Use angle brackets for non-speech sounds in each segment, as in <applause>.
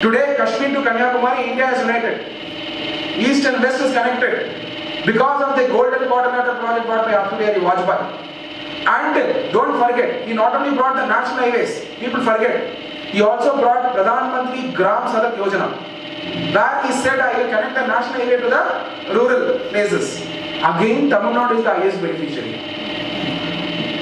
Today, Kashmir to Kanyakumari, India is united. East and West is connected because of the golden coordinator project brought by Atal Bihari Vajpayee. And don't forget, he not only brought the national highways, people forget, he also brought Pradhan Mantri Gram Sadak Yojana, where he said, I will connect the national highway to the rural places. Again, Tamil Nadu is the highest beneficiary.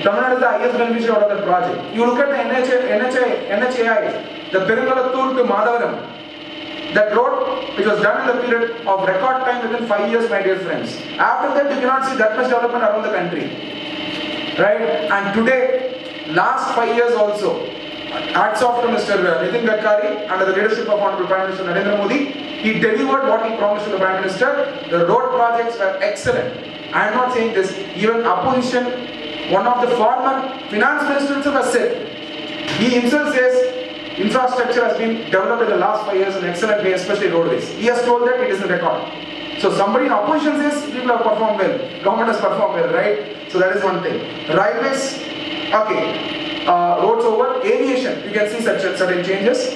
Tamil Nadu is the highest beneficiary out of that project. You look at the NHA, NHA, NHAI, the Perungalathur to Madhavaram, that road, which was done in the period of record time within five years, my dear friends. After that, you cannot see that much development around the country. Right? And today, last five years also, hats off to Mr. Uh, Nitin Gadkari under the leadership of Honorable Prime Minister Narendra Modi. He delivered what he promised to the Prime Minister. The road projects were excellent. I am not saying this. Even opposition, one of the former finance ministers has said, he himself says infrastructure has been developed in the last five years in excellent way, especially roadways. He has told that it is in record. So somebody in opposition says people have performed well, government has performed well, right? So that is one thing. Railways, okay, uh, roads over. Aviation, you can see such certain changes.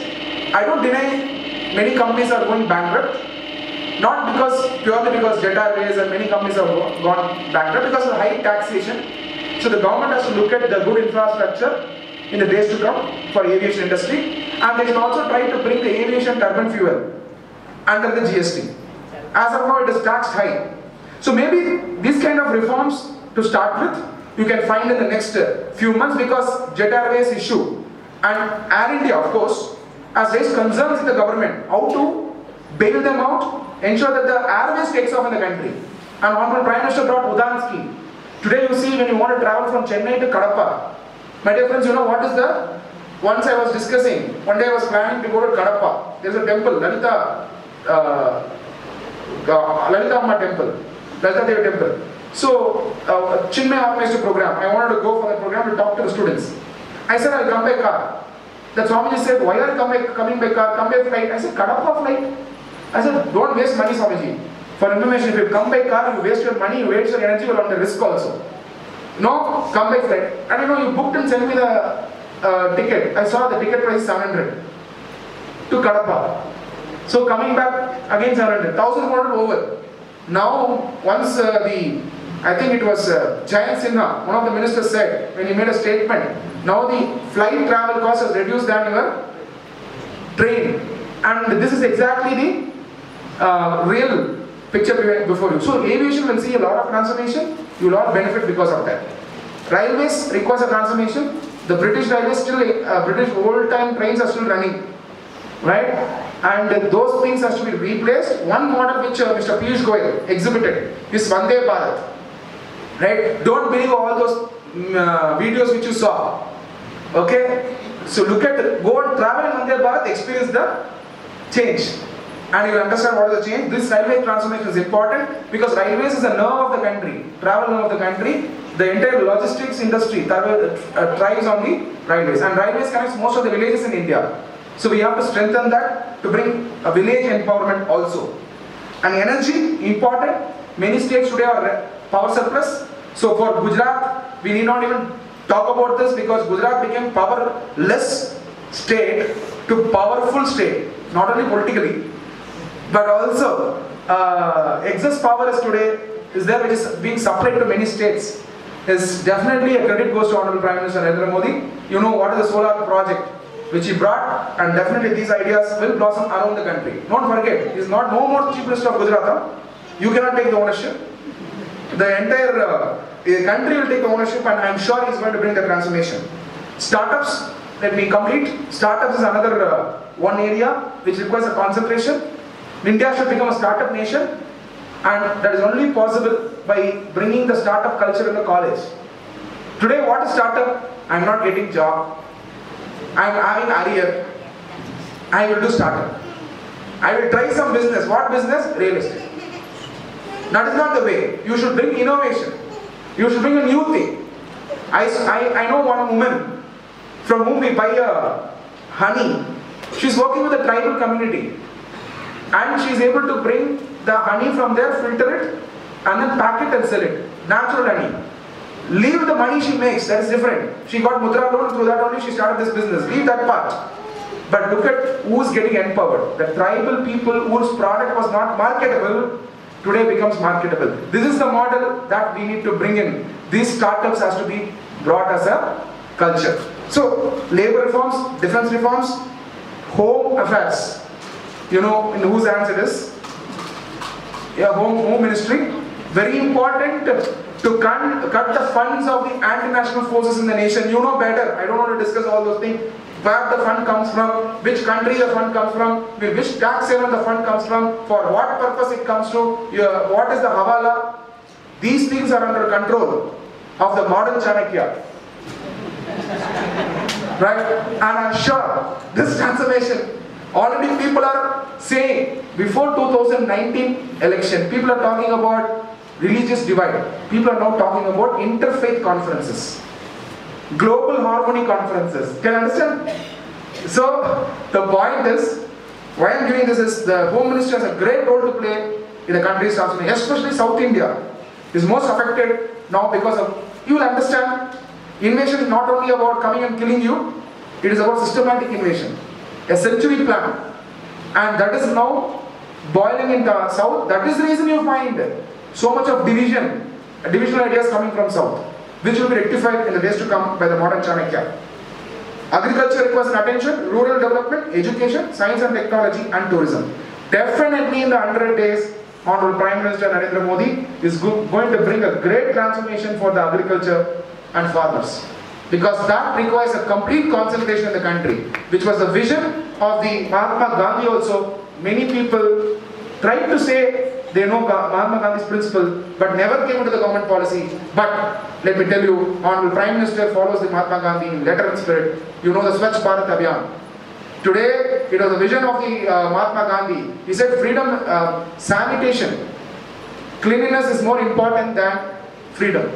I don't deny many companies are going bankrupt. Not because purely because Jet Airways and many companies have gone bankrupt because of high taxation. So the government has to look at the good infrastructure in the days to come for aviation industry and they can also try to bring the aviation turbine fuel under the GST. As of now it is taxed high. So maybe these kind of reforms to start with you can find in the next uh, few months because Jet Airways issue and Air India of course has raised concerns in the government how to bail them out, ensure that the airways takes off in the country. And Honorable Prime Minister brought Udan scheme. Today you see when you want to travel from Chennai to Kadapa, my dear friends, you know what is the once I was discussing, one day I was planning to go to Kadapa. There's a temple, Lalita, uh, Lalita Amma temple, Lalita Devi temple. So, uh, Chinmaya organized a program. I wanted to go for the program to talk to the students. I said, I'll come by car. The Swamiji said, why are you coming, by car? Come by flight. I said, Kadapa flight? I said, don't waste money, Swamiji. For information, if you come by car, you waste your money, you waste your energy, you're on the risk also. No, come by flight. And you know, you booked and sent me the uh, ticket. I saw the ticket price 700 to Kadapa. So coming back again 700, 1400 over. Now, once uh, the, I think it was uh, Jayant Sinha, one of the ministers said, when he made a statement, now the flight travel cost has reduced than your train. And this is exactly the uh, real picture before you. So aviation will see a lot of transformation, you will all benefit because of that. Railways requires a transformation. The British railways still, uh, British old time trains are still running, right? And those things has to be replaced. One model which uh, Mr. Piyush Goyal exhibited is Vande Bharat, right? Don't believe all those uh, videos which you saw, okay? So look at, go and travel in Vande Bharat, experience the change and you understand what is the change. This railway transformation is important because railways is the nerve of the country, travel nerve of the country. The entire logistics industry uh, thrives on the railways and railways connects most of the villages in India. So we have to strengthen that to bring a village empowerment also. And energy, important. Many states today are power surplus. So for Gujarat, we need not even talk about this because Gujarat became powerless state to powerful state, not only politically, but also uh, excess power is today is there which is being supplied to many states is definitely a credit goes to Honorable Prime Minister Narendra Modi. You know what is the solar project which he brought and definitely these ideas will blossom around the country. Don't forget, he is not no more Chief Minister of Gujarat. You cannot take the ownership. The entire uh, country will take the ownership and I am sure he is going to bring the transformation. Startups, let me complete. Startups is another uh, one area which requires a concentration. India should become a startup nation and that is only possible by bringing the startup culture in the college. Today what is startup? I am not getting job. I am having career. I will do startup. I will try some business. What business? Real estate. That is not the way. You should bring innovation. You should bring a new thing. I, I, I know one woman from whom we buy a honey. She's working with a tribal community and she is able to bring the honey from there, filter it and then pack it and sell it. Natural honey. Leave the money she makes, that is different. She got Mudra loan, through that only she started this business. Leave that part. But look at who's getting empowered. The tribal people whose product was not marketable today becomes marketable. This is the model that we need to bring in. These startups has to be brought as a culture. So, labor reforms, defense reforms, home affairs. You know in whose hands it is? Yeah, home, home ministry. Very important to cut, cut the funds of the anti-national forces in the nation. You know better. I don't want to discuss all those things. Where the fund comes from, which country the fund comes from, which tax haven the fund comes from, for what purpose it comes to, what is the hawala. These things are under control of the modern Chanakya. Right? And I'm sure this transformation, already people are saying before 2019 election, people are talking about religious divide. People are now talking about interfaith conferences, global harmony conferences. Can you understand? So the point is, why I'm giving this is the Home Minister has a great role to play in the country's transformation, especially South India is most affected now because of, you will understand, invasion is not only about coming and killing you, it is about systematic invasion, a century plan. And that is now boiling in the south. That is the reason you find so much of division, divisional ideas coming from south, which will be rectified in the days to come by the modern Chanakya. Agriculture requires an attention, rural development, education, science and technology, and tourism. Definitely in the 100 days, Honorable Prime Minister Narendra Modi is go going to bring a great transformation for the agriculture and farmers. Because that requires a complete concentration in the country, which was the vision of the Mahatma Gandhi also. Many people tried to say they know Mahatma Gandhi's principle, but never came into the government policy. But let me tell you, Honorable Prime Minister follows the Mahatma Gandhi in letter and spirit. You know the Swachh Bharat Abhiyan. Today, it was the vision of the uh, Mahatma Gandhi. He said freedom, uh, sanitation, cleanliness is more important than freedom.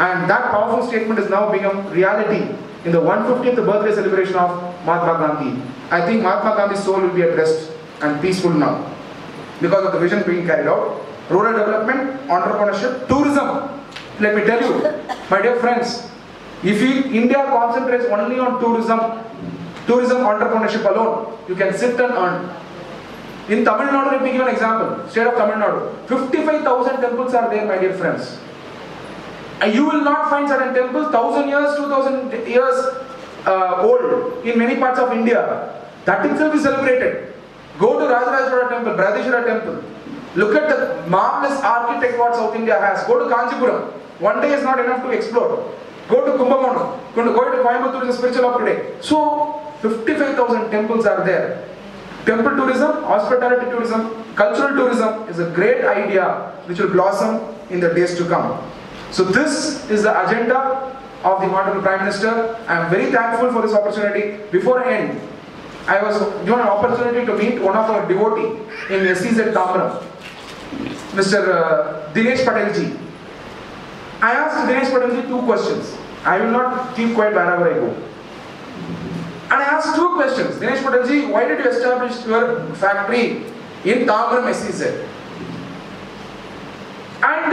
And that powerful statement has now become reality in the 150th birthday celebration of Mahatma Gandhi. I think Mahatma Gandhi's soul will be at rest and peaceful now because of the vision being carried out. Rural development, entrepreneurship, tourism. Let me tell you, my dear friends, if India concentrates only on tourism, tourism entrepreneurship alone, you can sit and earn. In Tamil Nadu, let me give an example. State of Tamil Nadu. 55,000 temples are there, my dear friends. And you will not find certain temples 1000 years, 2000 years uh, old in many parts of India. That itself is celebrated. Go to Rajarajpura temple, Brihadeeswara temple. Look at the marvelous architect what South India has. Go to Kanchipuram. One day is not enough to explore. Go to to, go to Coimbatore is a spiritual hub today. So, 55,000 temples are there. Temple tourism, hospitality tourism, cultural tourism is a great idea which will blossom in the days to come. So this is the agenda of the Honorable Prime Minister. I am very thankful for this opportunity. Before I end, I was given an opportunity to meet one of our devotee in SEZ Tambaram, Mr. Uh, Dinesh Patelji. I asked Dinesh Patelji two questions. I will not keep quiet wherever I go. And I asked two questions. Dinesh Patelji, why did you establish your factory in Tambaram SEZ? And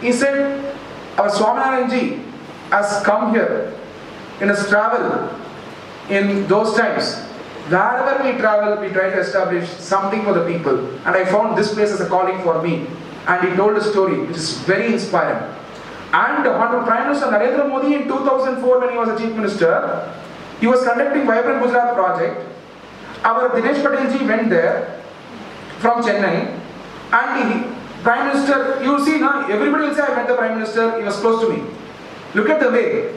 he said, our Swaminarayan has come here in his travel in those times. Wherever we travel, we try to establish something for the people. And I found this place as a calling for me. And he told a story which is very inspiring. And Honorable Prime Minister Narendra Modi in 2004 when he was a Chief Minister, he was conducting Vibrant Gujarat project. Our Dinesh Patelji went there from Chennai and he, Prime Minister, you see now, everybody will say I met the Prime Minister, he was close to me. Look at the way,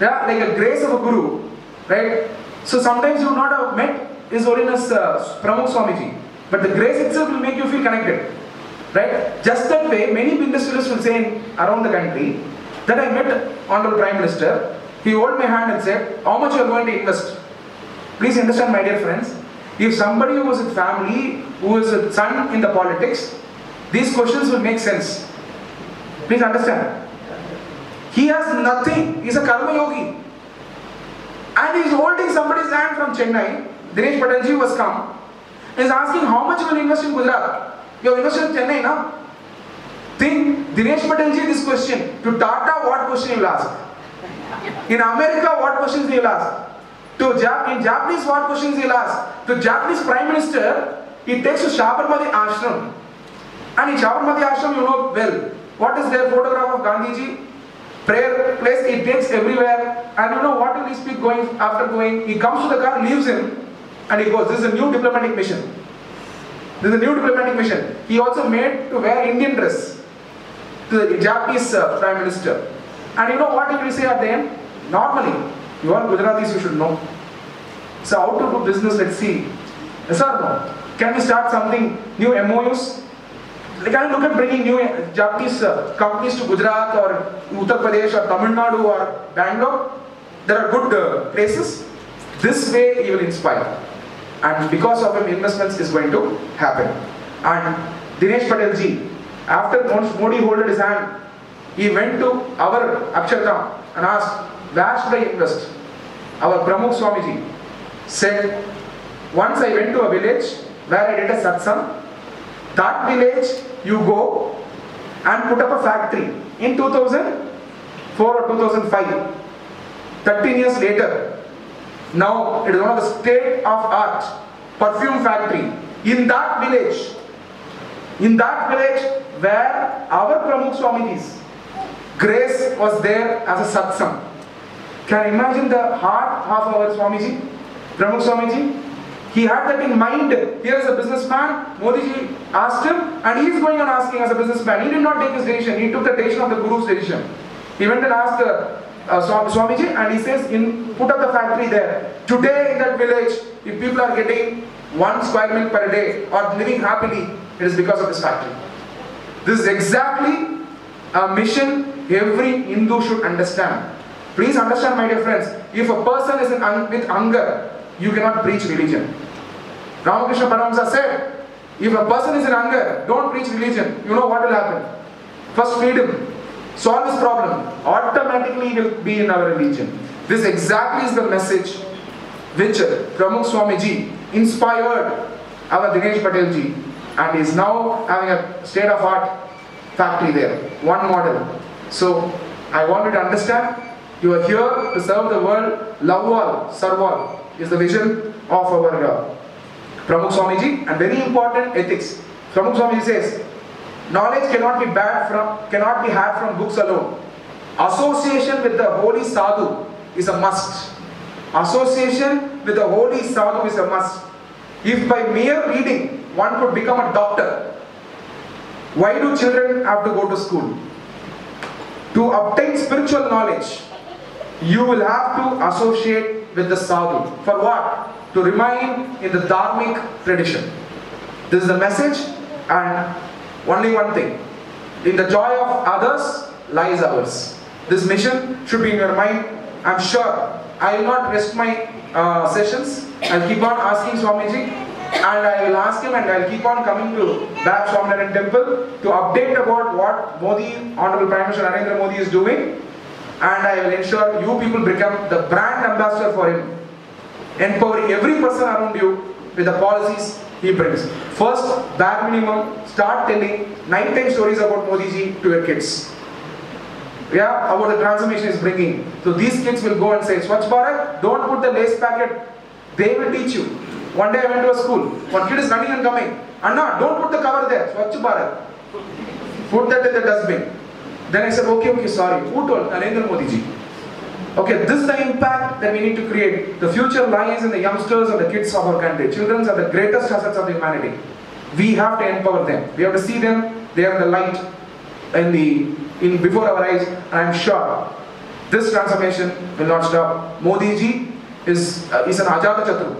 yeah, like a grace of a guru, right? So sometimes you will not have met His Holiness uh, Pramukh Swamiji, but the grace itself will make you feel connected, right? Just that way, many industrialists will say in, around the country that I met Honorable Prime Minister, he held my hand and said, how much you are going to invest? Please understand my dear friends, if somebody who is a family, who is a son in the politics, these questions will make sense. Please understand. He has nothing. He's a karma yogi. And he's holding somebody's hand from Chennai. Dinesh Patelji was come. He's asking how much will invest in Gujarat? You have invested in Chennai now? Think Dinesh Patelji this question. To Tata, what question you will ask? In America, what questions you will ask? To Jap- in Japanese, what questions he'll ask? To Japanese Prime Minister, he takes to Sabarmati Ashram. And in Sabarmati Ashram, you know well. What is their photograph of Gandhiji? Prayer place, he takes everywhere. And you know what will he speak going after going? He comes to the car, leaves him, and he goes, This is a new diplomatic mission. This is a new diplomatic mission. He also made to wear Indian dress to the Japanese uh, Prime Minister. And you know what did we say at the end? Normally, you are Gujaratis, you should know. So how to do business, let's see. Yes or no? Can we start something, new MOUs? Like, Can look at bringing new Japanese uh, companies to Gujarat or Uttar Pradesh or Tamil Nadu or Bangalore? There are good uh, places. This way he will inspire. And because of him, investments is going to happen. And Dinesh Patel ji, after Modi holded his hand, he went to our Akshardham and asked, where should I invest? Our Pramukh Swamiji said, once I went to a village where I did a satsang, that village you go and put up a factory in 2004 or 2005. 13 years later, now it is one of the state of art perfume factory in that village. In that village where our Pramukh Swami is, grace was there as a satsang. Can you imagine the heart of our Swamiji, Pramukh Swamiji? He had that in mind. Here is a businessman. Modi ji asked him, and he is going on asking as a businessman. He did not take his decision. He took the decision of the Guru's decision. He went and asked the uh, Swam- Swamiji, and he says, in, put up the factory there. Today in that village, if people are getting one square meal per day or living happily, it is because of this factory. This is exactly a mission every Hindu should understand. Please understand, my dear friends, if a person is in with hunger, you cannot preach religion. Ramakrishna Paramahamsa said, if a person is in anger, don't preach religion. You know what will happen? First feed him, solve his problem, automatically he will be in our religion. This exactly is the message which Pramukh Swamiji inspired our Dinesh Patel ji and is now having a state of art factory there, one model. So I want you to understand, you are here to serve the world, love all, serve all is the vision of our uh, Pramukh Swamiji and very important ethics. Pramukh Swamiji says, knowledge cannot be bad from, cannot be had from books alone. Association with the holy sadhu is a must. Association with the holy sadhu is a must. If by mere reading one could become a doctor, why do children have to go to school? To obtain spiritual knowledge, you will have to associate with the sadhu. For what? To remain in the dharmic tradition. This is the message, and only one thing. In the joy of others lies ours. This mission should be in your mind. I'm sure I will not rest my uh, sessions. I'll keep on asking Swamiji and I will ask him and I'll keep on coming to BAPS Swaminarayan temple to update about what Modi, Honorable Prime Minister Narendra Modi is doing and I will ensure you people become the brand ambassador for him, empowering every person around you with the policies he brings. First, bare minimum, start telling nighttime stories about Modi ji to your kids. Yeah, about the transformation is bringing. So these kids will go and say, Swachh Bharat, don't put the lace packet. They will teach you. One day I went to a school. One kid is running and coming. Anna, don't put the cover there. Swachh Bharat. Put that in the dustbin. Then I said, okay, okay, sorry. Who told? Narendra Modi ji. Okay, this is the impact that we need to create. The future lies in the youngsters and the kids of our country. Children are the greatest assets of humanity. We have to empower them. We have to see them. They are the light in the in before our eyes. And I'm sure this transformation will not stop. Modi ji is uh, is an Ajatashatru.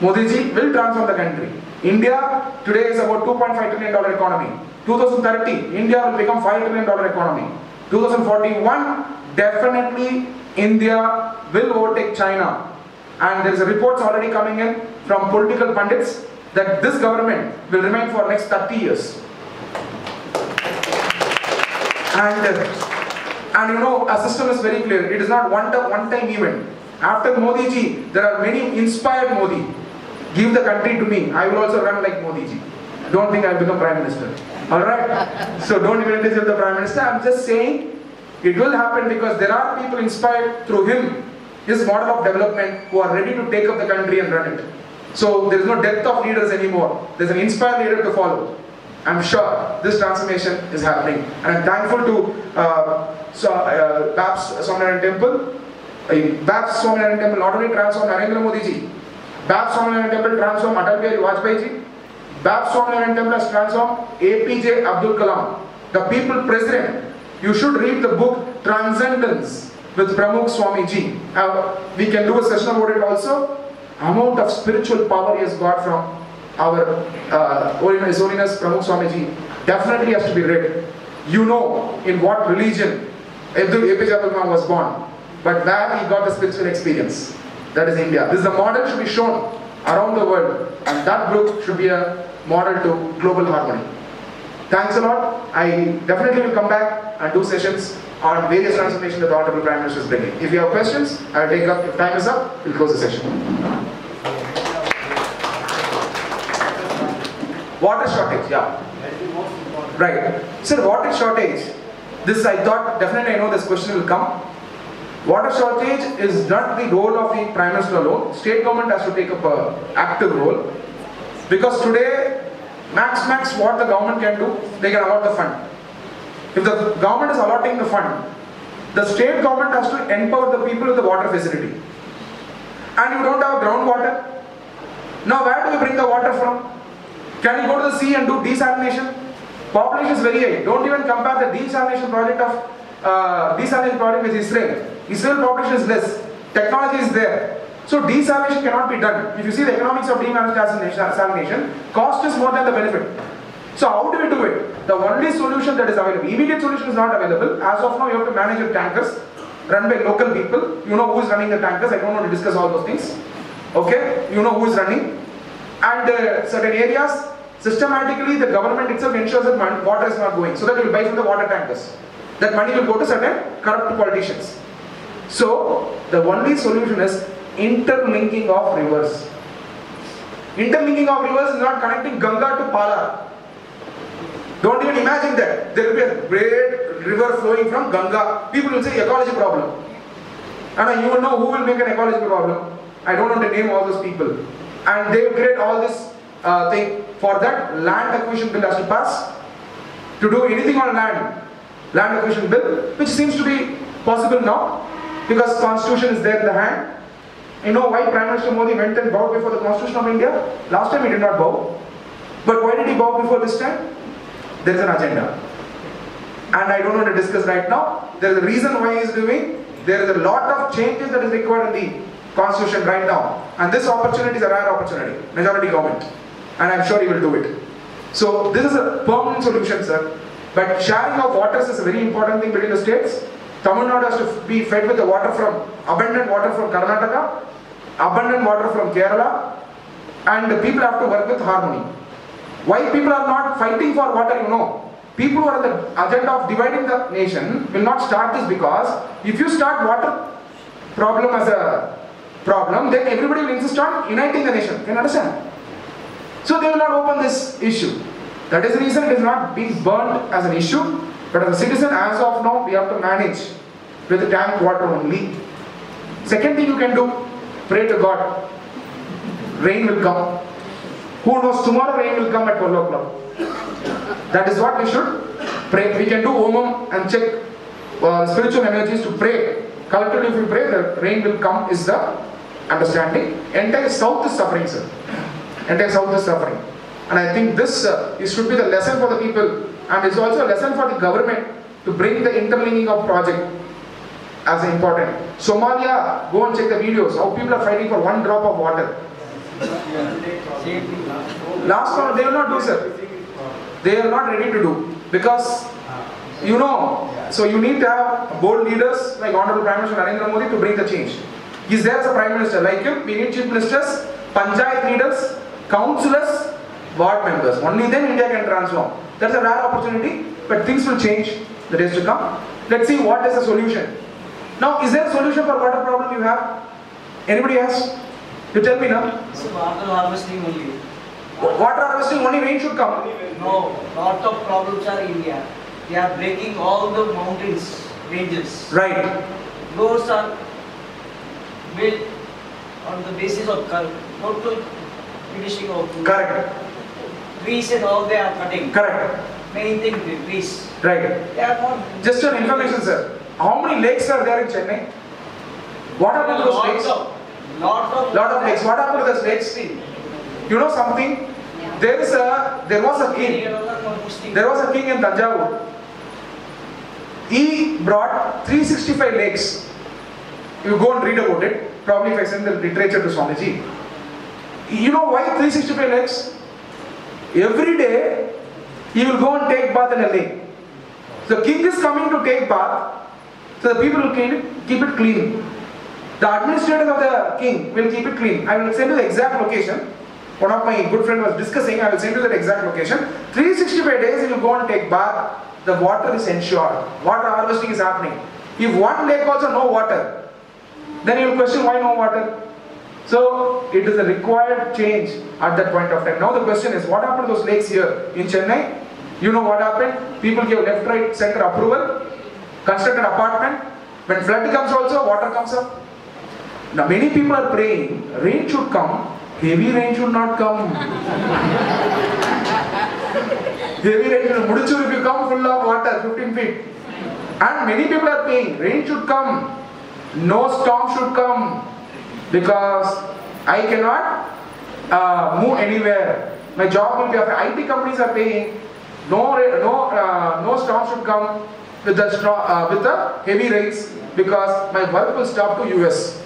Modi ji will transform the country. India today is about 2.5 trillion dollar economy. 2030, India will become 5 trillion dollar economy. 2041, definitely India will overtake China. And there is a reports already coming in from political pundits that this government will remain for next 30 years. And, and you know, a system is very clear. It is not one one time event. After Modi ji, there are many inspired Modi. Give the country to me. I will also run like Modi ji. Don't think I'll become Prime Minister. Alright? So don't even with the Prime Minister. I'm just saying it will happen because there are people inspired through him his model of development who are ready to take up the country and run it. So there is no depth of leaders anymore. There's an inspired leader to follow. I'm sure this transformation is happening. And I'm thankful to uh, uh, BAPS Swaminarayan Temple. Uh, BAPS Swaminarayan Temple not only transformed Narendra Modi ji, BAPS Swaminarayan Temple transformed Atal Bihari Vajpayee ji, BAPS Swaminarayan Temple has transformed APJ Abdul Kalam, the people president. You should read the book Transcendence with Pramukh Swami ji. Uh, we can do a session about it also. Amount of spiritual power he has got from our uh, Holiness, Holiness Pramukh Swamiji definitely has to be read. You know in what religion Abdul APJ Abdul Kalam was born, but where he got the spiritual experience. That is India. This is the model should be shown around the world, and that group should be a model to global harmony. Thanks a lot. I definitely will come back and do sessions on various transformations that the Honorable Prime Minister is bringing. If you have questions, I will take up. If time is up, we'll close the session. Water shortage, yeah. Right. Sir, water shortage. This I thought definitely I know this question will come. Water shortage is not the role of the Prime Minister alone. State government has to take up an active role. Because today, max max what the government can do, they can allot the fund. If the government is allotting the fund, the state government has to empower the people with the water facility. And you don't have groundwater. Now where do we bring the water from? Can you go to the sea and do desalination? Population is very high. Don't even compare the desalination project of uh, desalination project with Israel. Israel population is less. Technology is there. So desalination cannot be done. If you see the economics of desalination, cost is more than the benefit. So how do we do it? The only solution that is available, immediate solution is not available. As of now, you have to manage your tankers run by local people. You know who is running the tankers. I don't want to discuss all those things. Okay, you know who is running. And uh, certain areas, systematically the government itself ensures that water is not going. So that you will buy from the water tankers. That money will go to certain corrupt politicians. So the only solution is interlinking of rivers. Interlinking of rivers is not connecting Ganga to Pala. Don't even imagine that. There will be a great river flowing from Ganga. People will say ecology problem. And you will know who will make an ecological problem. I don't want to name all those people. And they will create all this uh, thing. For that, land acquisition bill has to pass. To do anything on land, land acquisition bill, which seems to be possible now, because constitution is there in the hand. You know why Prime Minister Modi went and bowed before the constitution of India? Last time he did not bow. But why did he bow before this time? There is an agenda. And I don't want to discuss right now. There is a reason why he is doing. There is a lot of changes that is required in the constitution right now. And this opportunity is a rare opportunity. Majority government. And I'm sure he will do it. So this is a permanent solution, sir. But sharing of waters is a very important thing between the states. Tamil Nadu has to be fed with the water from, abundant water from Karnataka, abundant water from Kerala, and the people have to work with harmony. Why people are not fighting for water, you know. People who are the agenda of dividing the nation will not start this because if you start water problem as a problem, then everybody will insist on uniting the nation. Can you understand? So they will not open this issue. That is the reason it is not being burned as an issue. But as a citizen, as of now, we have to manage with the tank water only. Second thing you can do, pray to God. Rain will come. Who knows, tomorrow rain will come at 12 o'clock. That is what we should pray. We can do omam and check uh, spiritual energies to pray. Collectively, if we pray, the rain will come is the understanding. Entire south is suffering, sir. Entire south is suffering. And I think this uh, should be the lesson for the people and it's also a lesson for the government to bring the interlinking of project as important. Somalia, go and check the videos, how people are fighting for one drop of water. Last one, they will not do, sir. They are not ready to do because you know, so you need to have bold leaders like Honorable Prime Minister Narendra Modi to bring the change. He's there as a Prime Minister. Like him, we need chief ministers, panchayat leaders, councillors, ward members. Only then India can transform. That's a rare opportunity, but things will change the days to come. Let's see what is the solution. Now, is there a solution for water problem you have? Anybody else? You tell me now. So water harvesting only. Water harvesting, only rain should come. No, lot of problems are in India. They are breaking all the mountains, ranges. Right. Roads are built on the basis of total finishing of Correct. Trees and all they are cutting. Correct. Main thing the trees. Right. They are not. Just an information, sir. How many lakes are there in Chennai? What happened to those Lots lakes? of, lot of. Lot of lakes. What happened to those lakes? You know something? There is a there was a king. There was a king in Tanjavur. He brought 365 lakes. You go and read about it. Probably if I send the literature to Swamiji. You know why 365 lakes? Every day he will go and take bath in a lake. The king is coming to take bath, so the people will keep it, keep it clean. The administrators of the king will keep it clean. I will send you the exact location. One of my good friend was discussing. I will send you the exact location. 365 days he will go and take bath. The water is ensured. Water harvesting is happening. If one lake also no water, then you will question why no water. So it is a required change at that point of time. Now the question is, what happened to those lakes here in Chennai? You know what happened? People gave left, right, center approval, constructed apartment. When flood comes also, water comes up. Now many people are praying, rain should come, heavy rain should not come. <laughs> heavy rain Mudichur if you come full of water, 15 feet. And many people are praying, rain should come, no storm should come, because I cannot uh, move anywhere. My job will be affected. IT companies are paying, no no uh, no storm should come with the uh, with the heavy rains because my work will stop to US.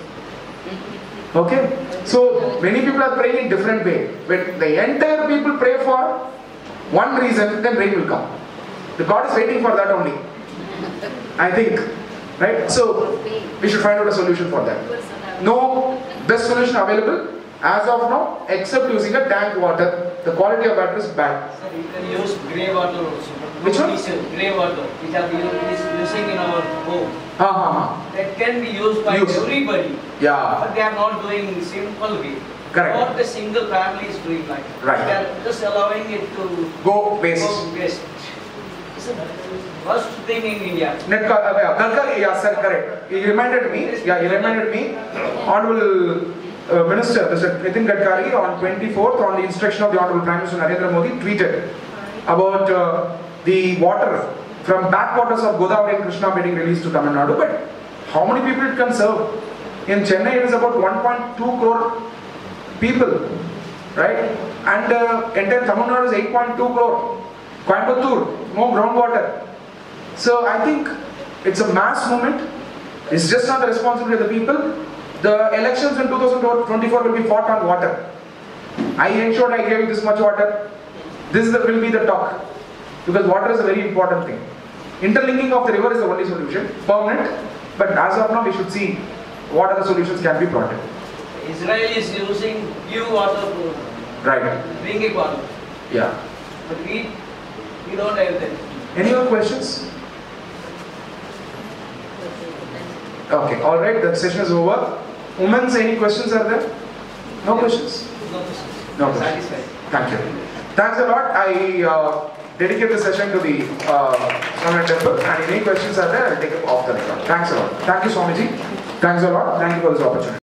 Okay, so many people are praying in different way. When the entire people pray for one reason, then rain will come. The God is waiting for that only. I think, right? So we should find out a solution for that. No best solution available as of now, except using a tank water. The quality of water is bad. Sir, you can use grey water also. Which one? Grey water, which are is using in our home. Ha ha ha. That can be used by Use. everybody. Yeah. But they are not doing simple way. Correct. Not a single family is doing like. Right. They are just allowing it to Go waste. go waste. Worst thing in India. Net uh, yeah, yeah, sir, correct. He reminded me, yeah, he reminded me, Honorable uh, Minister, Mr. Nitin Gadkari, on 24th, on the instruction of the Honorable Prime Minister Narendra Modi, tweeted about uh, the water from backwaters of Godavari and Krishna being released to Tamil Nadu. But how many people it can serve? In Chennai, it is about 1.2 crore people, right? And uh, entire Tamil Nadu is 8.2 crore. Coimbatore, no groundwater. So I think it's a mass movement. It's just not the responsibility of the people. The elections in 2024 will be fought on water. I ensured I gave you this much water. This is the, will be the talk. Because water is a very important thing. Interlinking of the river is the only solution, permanent. But as of now, we should see what other solutions can be brought in. Israel is using pure water for Right. drinking water. Yeah. But we, we don't have that. Any other questions? Okay, all right, the session is over. Women's, any questions are there? No questions? No questions. No questions. Satisfied. Thank you. Thanks a lot. I uh, dedicate the session to the uh, temple and any questions are there, I'll take it off the record. Thanks a lot. Thank you, Swamiji. Thanks a lot. Thank you for this opportunity.